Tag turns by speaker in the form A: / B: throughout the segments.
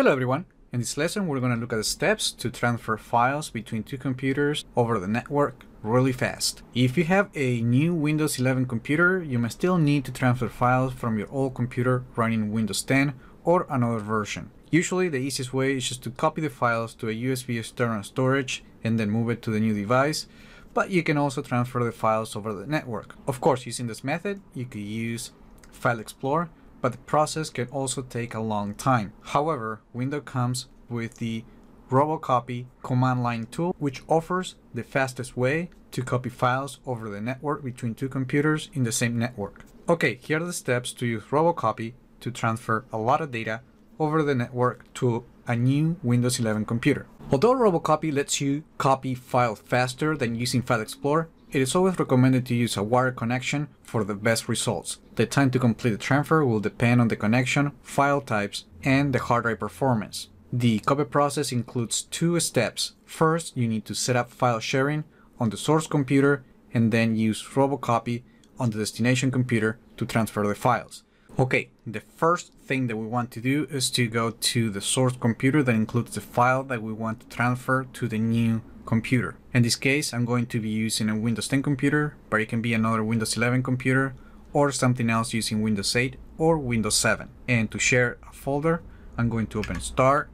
A: Hello everyone! In this lesson we're going to look at the steps to transfer files between two computers over the network really fast. If you have a new Windows 11 computer, you may still need to transfer files from your old computer running Windows 10 or another version. Usually the easiest way is just to copy the files to a USB external storage and then move it to the new device, but you can also transfer the files over the network. Of course, using this method, you could use File Explorer, but the process can also take a long time. However, Windows comes with the Robocopy command line tool, which offers the fastest way to copy files over the network between two computers in the same network. Okay, here are the steps to use Robocopy to transfer a lot of data over the network to a new Windows 11 computer. Although Robocopy lets you copy files faster than using File Explorer, it is always recommended to use a wired connection for the best results. The time to complete the transfer will depend on the connection, file types, and the hard drive performance. The copy process includes two steps. First, you need to set up file sharing on the source computer and then use Robocopy on the destination computer to transfer the files. Okay, the first thing that we want to do is to go to the source computer that includes the file that we want to transfer to the new computer. In this case, I'm going to be using a Windows 10 computer, but it can be another Windows 11 computer or something else using Windows 8 or Windows 7. And to share a folder, I'm going to open Start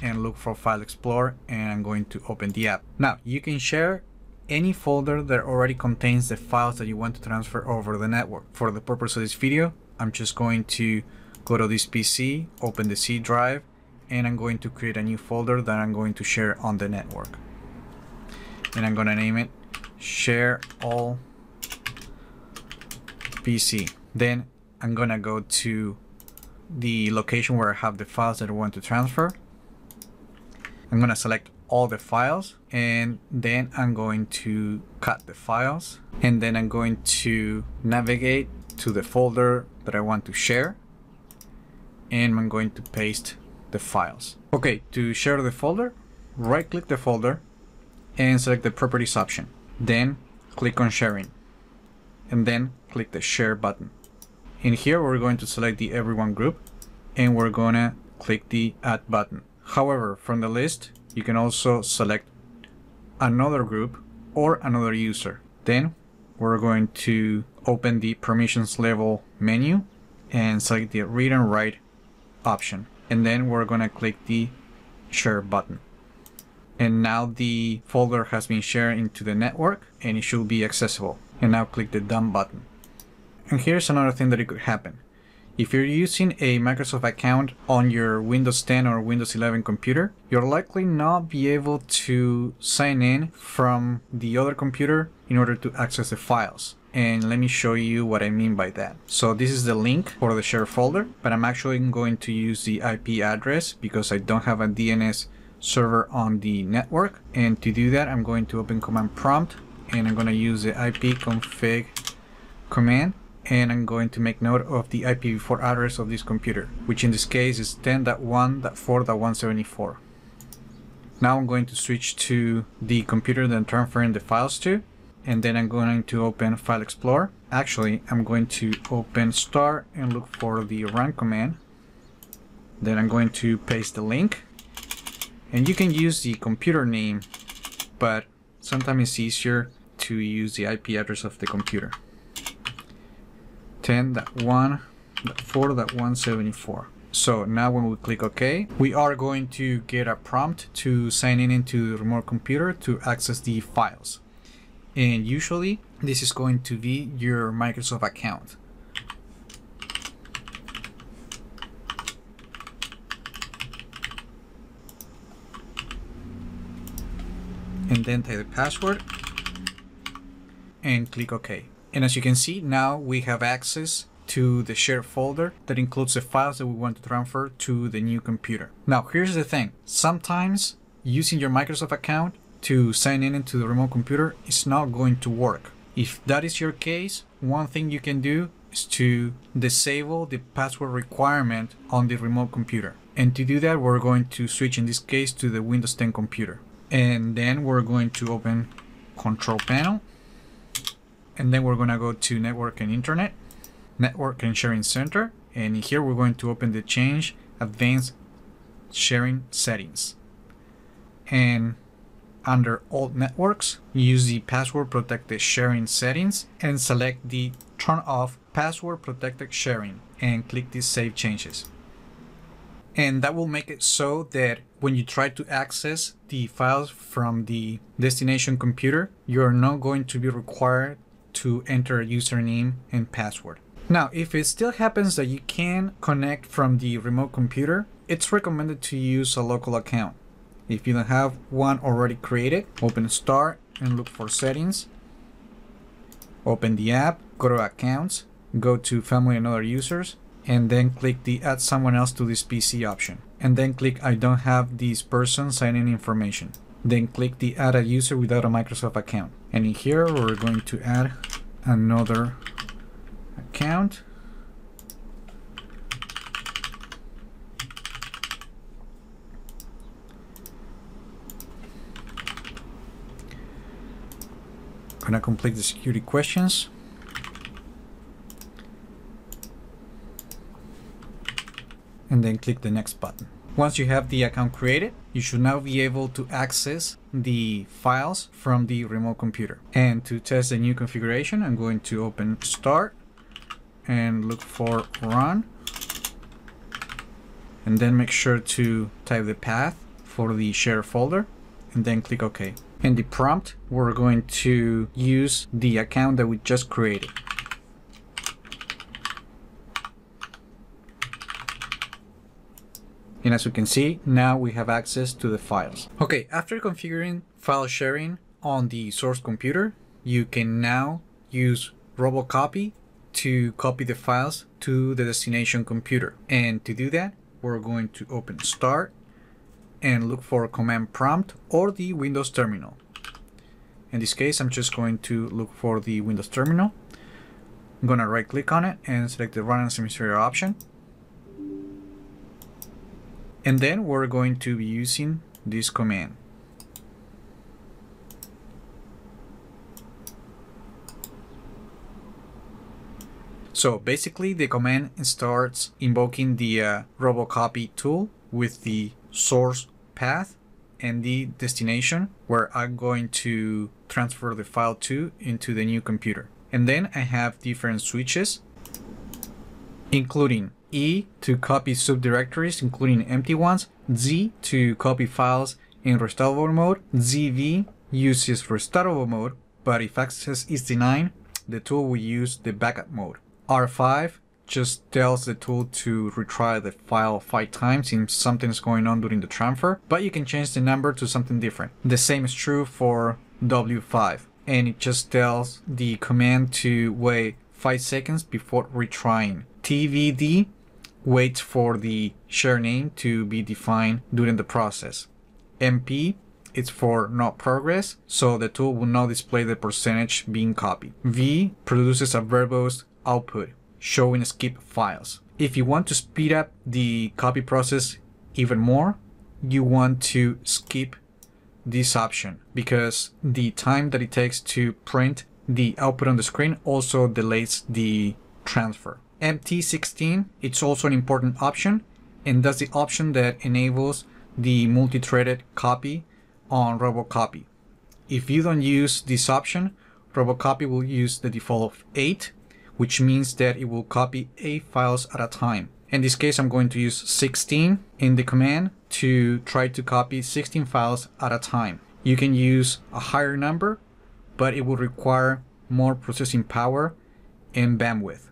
A: and look for File Explorer and I'm going to open the app. Now, you can share any folder that already contains the files that you want to transfer over the network. For the purpose of this video, I'm just going to go to this PC, open the C drive, and I'm going to create a new folder that I'm going to share on the network. And I'm going to name it share all PC. Then I'm going to go to the location where I have the files that I want to transfer. I'm going to select all the files and then I'm going to cut the files and then I'm going to navigate to the folder that I want to share and I'm going to paste the files. Okay, to share the folder, right click the folder and select the properties option. Then click on sharing and then click the share button. In here we're going to select the everyone group and we're gonna click the add button. However, from the list you can also select another group or another user. Then we're going to open the permissions level menu and select the read and write option. And then we're going to click the share button. And now the folder has been shared into the network and it should be accessible. And now click the done button. And here's another thing that it could happen. If you're using a Microsoft account on your Windows 10 or Windows 11 computer, you'll likely not be able to sign in from the other computer in order to access the files. And let me show you what I mean by that. So this is the link for the share folder, but I'm actually going to use the IP address because I don't have a DNS server on the network. And to do that, I'm going to open command prompt and I'm going to use the ipconfig command and I'm going to make note of the IPv4 address of this computer, which in this case is 10.1.4.174. Now I'm going to switch to the computer that I'm transferring the files to, and then I'm going to open File Explorer. Actually, I'm going to open Start and look for the run command. Then I'm going to paste the link, and you can use the computer name, but sometimes it's easier to use the IP address of the computer. 10.1.4.174. So now when we click OK, we are going to get a prompt to sign in into the remote computer to access the files. And usually this is going to be your Microsoft account. Then type the password and click OK. And as you can see, now we have access to the shared folder that includes the files that we want to transfer to the new computer. Now, here's the thing. Sometimes using your Microsoft account to sign in into the remote computer is not going to work. If that is your case, one thing you can do is to disable the password requirement on the remote computer. And to do that, we're going to switch in this case to the Windows 10 computer. And then we're going to open control panel and then we're going to go to network and internet network and sharing center and here we're going to open the change advanced sharing settings. And under all networks, use the password protected sharing settings and select the turn off password protected sharing and click the save changes. And that will make it so that when you try to access the files from the destination computer, you're not going to be required to enter a username and password. Now, if it still happens that you can connect from the remote computer, it's recommended to use a local account. If you don't have one already created, open Start and look for Settings. Open the app, go to Accounts, go to Family and Other Users, and then click the Add Someone Else to this PC option. And then click I don't have this person sign in information. Then click the Add a User without a Microsoft account. And in here, we're going to add another account. Gonna complete the security questions. And then click the next button. Once you have the account created, you should now be able to access the files from the remote computer. And to test the new configuration, I'm going to open Start and look for Run. And then make sure to type the path for the share folder and then click OK. In the prompt, we're going to use the account that we just created. And as you can see, now we have access to the files. Okay, after configuring file sharing on the source computer, you can now use RoboCopy to copy the files to the destination computer. And to do that, we're going to open Start and look for command prompt or the Windows terminal. In this case, I'm just going to look for the Windows terminal. I'm gonna right click on it and select the run as administrator option. And then we're going to be using this command. So basically the command starts invoking the uh, robocopy tool with the source path and the destination where I'm going to transfer the file to into the new computer. And then I have different switches, including E to copy subdirectories, including empty ones, Z to copy files in restartable mode, ZB uses restartable mode, but if access is denied, the tool will use the backup mode. R5 just tells the tool to retry the file five times if something is going on during the transfer, but you can change the number to something different. The same is true for W5, and it just tells the command to wait 5 seconds before retrying. TBD waits for the share name to be defined during the process. NP it's for not progress, so the tool will not display the percentage being copied. V produces a verbose output showing skip files. If you want to speed up the copy process even more, you want to skip this option because the time that it takes to print the output on the screen also delays the transfer. MT16, it's also an important option and that's the option that enables the multi-threaded copy on RoboCopy. If you don't use this option, RoboCopy will use the default of 8 which means that it will copy 8 files at a time. In this case, I'm going to use 16 in the command to try to copy 16 files at a time. You can use a higher number, but it will require more processing power and bandwidth.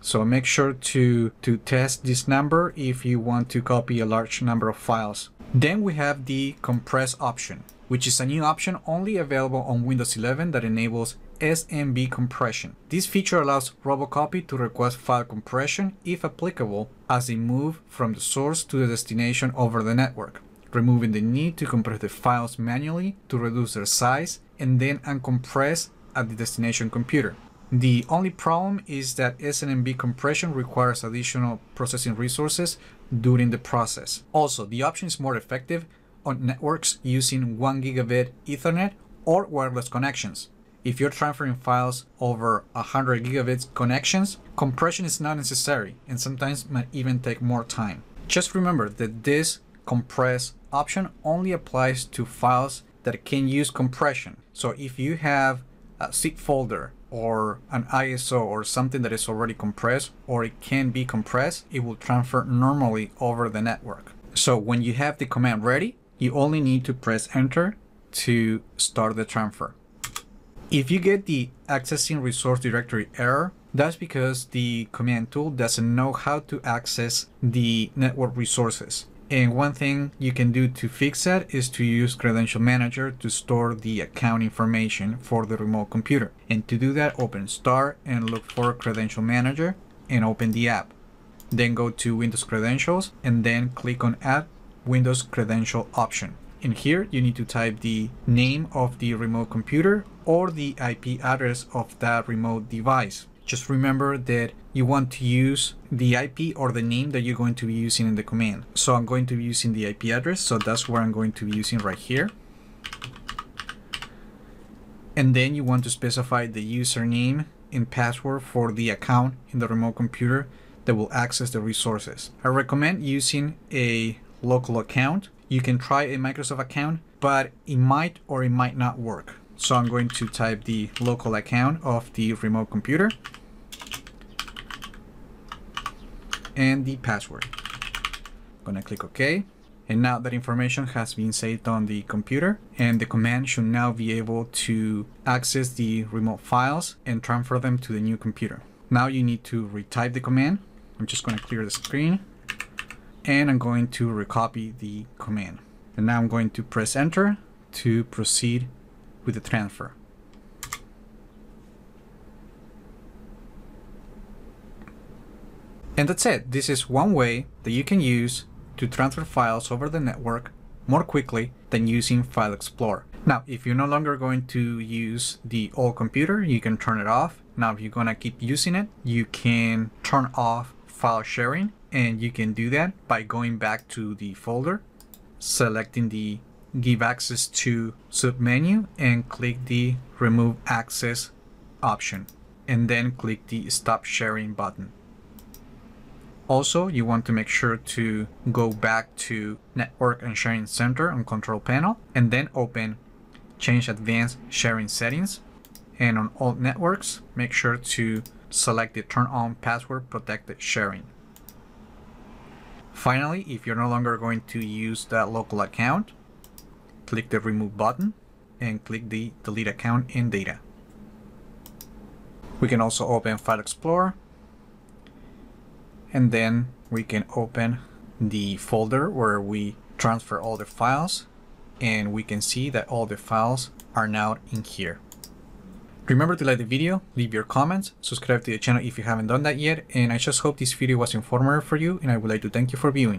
A: So make sure to, to test this number if you want to copy a large number of files. Then we have the compress option, which is a new option only available on Windows 11 that enables SMB compression. This feature allows Robocopy to request file compression if applicable as they move from the source to the destination over the network, removing the need to compress the files manually to reduce their size and then uncompress at the destination computer. The only problem is that SMB compression requires additional processing resources during the process. Also, the option is more effective on networks using 1 gigabit Ethernet or wireless connections. If you're transferring files over 100 gigabits connections, compression is not necessary and sometimes might even take more time. Just remember that this compress option only applies to files that can use compression. So if you have a zip folder or an ISO or something that is already compressed or it can be compressed, it will transfer normally over the network. So when you have the command ready, you only need to press enter to start the transfer. If you get the accessing resource directory error, that's because the command tool doesn't know how to access the network resources. And one thing you can do to fix that is to use Credential Manager to store the account information for the remote computer. And to do that, open Start and look for Credential Manager and open the app. Then go to Windows Credentials and then click on Add Windows Credential option. In here, you need to type the name of the remote computer or the IP address of that remote device. Just remember that you want to use the IP or the name that you're going to be using in the command. So I'm going to be using the IP address. So that's where I'm going to be using right here. And then you want to specify the username and password for the account in the remote computer that will access the resources. I recommend using a local account. You can try a Microsoft account, but it might or it might not work. So I'm going to type the local account of the remote computer and the password. I'm gonna click OK. And now that information has been saved on the computer and the command should now be able to access the remote files and transfer them to the new computer. Now you need to retype the command. I'm just to clear the screen and I'm going to recopy the command. And now I'm going to press enter to proceed with the transfer. And that's it. This is one way that you can use to transfer files over the network more quickly than using File Explorer. Now, if you're no longer going to use the old computer, you can turn it off. Now, if you're gonna keep using it, you can turn off file sharing and you can do that by going back to the folder, selecting the give access to submenu and click the remove access option and then click the stop sharing button. Also, you want to make sure to go back to Network and Sharing Center on Control Panel and then open Change Advanced Sharing Settings. And on all networks, make sure to select the Turn on Password Protected Sharing. Finally, if you're no longer going to use that local account, click the Remove button and click the Delete Account and Data. We can also open File Explorer and then we can open the folder where we transfer all the files and we can see that all the files are now in here. Remember to like the video, leave your comments, subscribe to the channel if you haven't done that yet, and I just hope this video was informative for you and I would like to thank you for viewing.